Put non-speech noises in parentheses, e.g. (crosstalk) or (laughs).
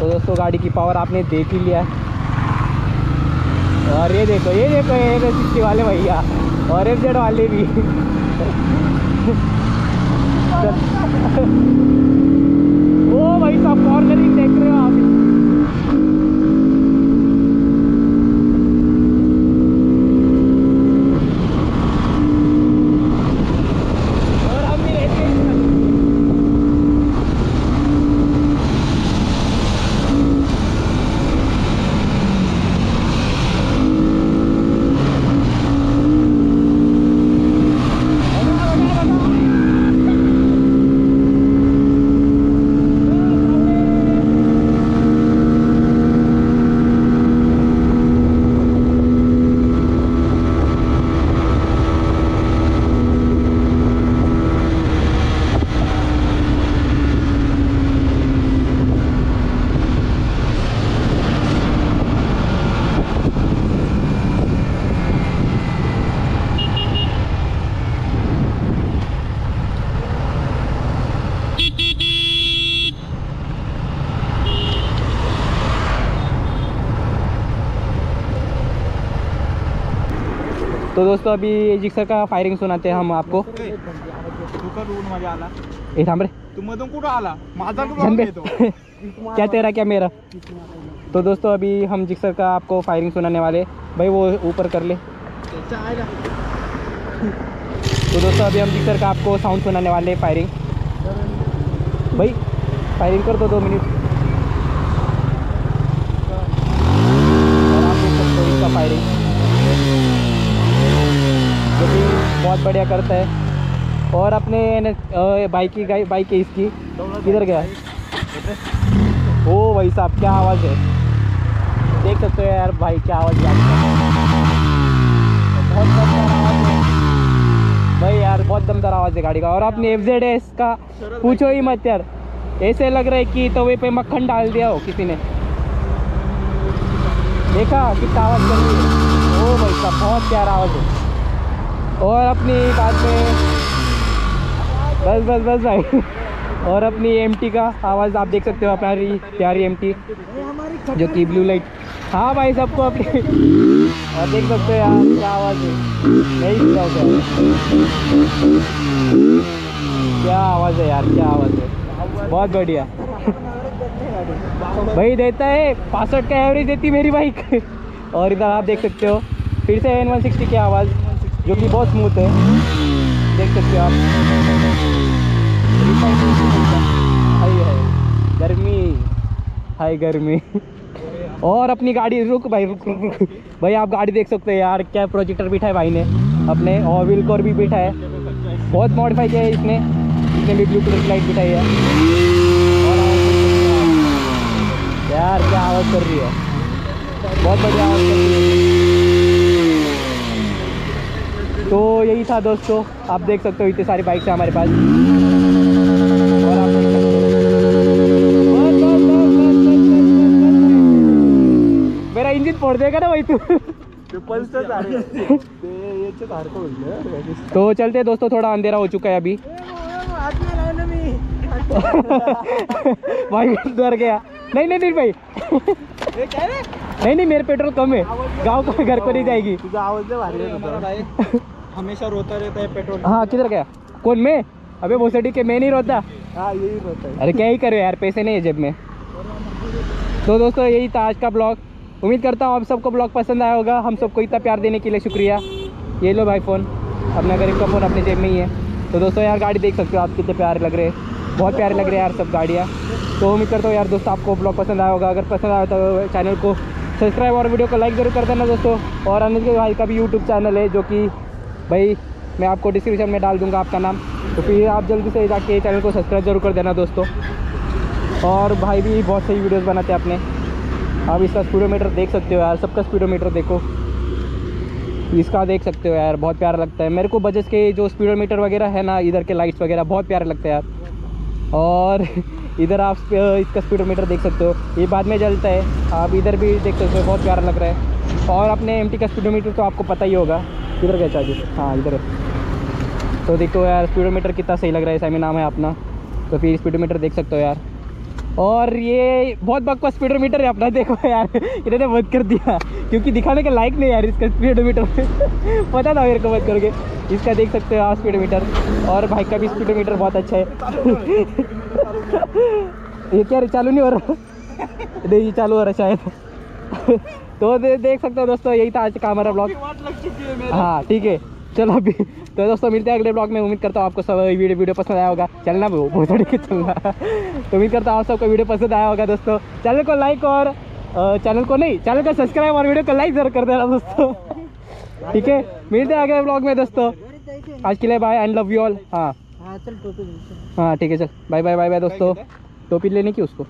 तो दोस्तों गाड़ी की पावर आपने देख ही लिया और ये देखो ये देखो ये सिक्सटी वाले भैया और एफ़ जेड वाले भी ओ भाई साहब कॉर्नरिंग देख रहे हो आप और हम भी रहते हैं तो दोस्तों अभी जिक्सर का फायरिंग सुनाते हैं हम आपको। ए थांब रे। कुठं आला? माझा तू? (laughs) क्या तेरा क्या मेरा? तो दोस्तों अभी हम जिक्सर का आपको फायरिंग सुनाने वाले भाई वो ऊपर कर ले। तो दोस्तों अभी हम जिक्सर का आपको साउंड सुनाने वाले फायरिंग भाई फायरिंग कर दो दो मिनट और आप देख सकते हो इसका फायरिंग जो कि बहुत बढ़िया करता है। और अपने बाइक की बाइक है इसकी। किधर गया? ओ भाई साहब, क्या आवाज़ है? देख सकते हो यार भाई, क्या आवाज़ है। बहुत दमदार आवाज़ है। भाई यार, बहुत दमदार आवाज़ है गाड़ी का। और आपने एफ़ जेड है इसका पूछो ही मत यार। ऐसे लग रहा है कि तवे पे मक्खन डाल दिया हो किसी ने। देखा कितना आवाज़ कर रही है। ओ भाई साहब, बहुत प्यारा आवाज़ है। और अपनी बाद में बस बस बस भाई। और अपनी एमटी का आवाज़ आप देख सकते हो हमारी प्यारी एमटी जो कि ब्लू लाइट हाँ भाई, सबको अपनी और देख सकते हो यार, क्या आवाज़ है। नहीं क्या आवाज़ है यार, क्या आवाज़ है। बहुत बढ़िया। भाई, देता है। पासठ का एवरेज देती मेरी बाइक और इधर आप देख सकते हो। फिर से एन वन सिक्सटी की आवाज़। जो कि बहुत स्मूथ है। देख सकते हो आप। हाय हाय गर्मी। हाय गर्मी। और अपनी गाड़ी, रुक भाई, रुक रुक रुक। भाई, आप गाड़ी देख सकते हो यार, क्या प्रोजेक्टर बिठा है भाई ने। अपने और व्हील कोर भी बिठा है। बहुत मॉडिफाई किया है इसने। इसने भी ब्लू कलर की लाइट बिठाई है। यार, क्या आवाज़ कर रही है? बहुत बढ़िया आवाज़ कर रही है। तो यही था दोस्तों। आप देख सकते हो इतने सारी बाइक्स हैं हमारे पास। मेरा इंजिन फोड़ देगा ना भाई तू? तो चलते दोस्तों, थोड़ा अंधेरा हो चुका है अभी। भाई डर गया। नहीं नहीं भाई। नहीं नहीं, मेरे पेट्रोल कम है। गाँव को घर को नहीं जाएगी। आवाज़. हमेशा रोता रहता है पेट्रोल। हाँ किधर गया? कौन मैं? अबे भोसडी के मैं नहीं रोता। हाँ यही रोता है। अरे क्या ही करे यार पैसे नहीं है जेब में। तो दोस्तों यही था आज का ब्लॉग उम्मीद करता हूँ आप सबको ब्लॉग पसंद आया होगा। हम सबको इतना प्यार देने के लिए शुक्रिया। ये लो भाई फ़ोन अपना गरीब का फ़ोन अपने जेब में ही है। तो दोस्तों यार गाड़ी देख सकते हो आप कितने प्यारे लग रहे हैं। बहुत प्यारे लग रहे हैं यार सब गाड़ियाँ। तो उम्मीद करता हूँ यार दोस्तों आपको ब्लॉग पसंद आया होगा। अगर पसंद आया तो चैनल को सब्सक्राइब और वीडियो को लाइक ज़रूर कर देना दोस्तों। और अनिल के भाई का भी यूट्यूब चैनल है जो कि भाई, मैं आपको डिस्क्रिप्शन में डाल दूँगा आपका नाम। तो फिर आप जल्दी से जाके चैनल को सब्सक्राइब ज़रूर कर देना दोस्तों। और भाई भी बहुत सही वीडियोस बनाते हैं अपने आप इसका स्पीडोमीटर देख सकते हो यार, सबका स्पीडोमीटर देखो। इसका देख सकते हो यार, बहुत प्यारा लगता है। मेरे को बजाज के जो स्पीडोमीटर वगैरह है ना, इधर के लाइट्स वगैरह, बहुत प्यारे लगते हैं यार। और (laughs) इधर आप इसका स्पीडोमीटर देख सकते हो। ये बाद में जलता है। आप इधर भी देख सकते हो, बहुत प्यारा लग रहा है। और अपने एम का स्पीडोमीटर तो आपको पता ही होगा। किधर गया चार्जेस हाँ इधर। तो देखो यार, स्पीडोमीटर कितना सही लग रहा है ऐसा में नाम है अपना। तो फिर स्पीडोमीटर देख सकते हो यार। और ये बहुत बकवास स्पीडोमीटर है अपना, (laughs) देखो यार, इन्होंने बंद कर दिया। क्योंकि दिखाने के लायक नहीं यार इसका स्पीडोमीटर। (laughs) पता था मेरे को बंद करोगे। इसका देख सकते हो आप स्पीडोमीटर। और भाई का भी स्पीडोमीटर बहुत अच्छा है। (laughs) ये क्या चालू नहीं हो रहा? नहीं चालू हो रहा शायद। तो दे, देख सकते हो दोस्तों यही था आज का हमारा ब्लॉग वाट लग चुकी है मेरे। हाँ ठीक है। चलो अभी तो दोस्तों मिलते हैं अगले ब्लॉग में। उम्मीद करता हूँ आपको सब वीडियो वीडियो पसंद आया होगा। चलना भी बहुत थोड़ी के चलना। तो उम्मीद करता हूँ आप सबको वीडियो पसंद आया होगा दोस्तों। चैनल को लाइक और चैनल को नहीं चैनल को सब्सक्राइब और वीडियो को लाइक ज़रूर कर देना दोस्तों। ठीक है? मिलते हैं अगले ब्लॉग में दोस्तों। आज के लिए bye and love you all हाँ। हाँ हाँ ठीक है चल। बाय बाय बाय बाय दोस्तों। टोपी लेने की उसको।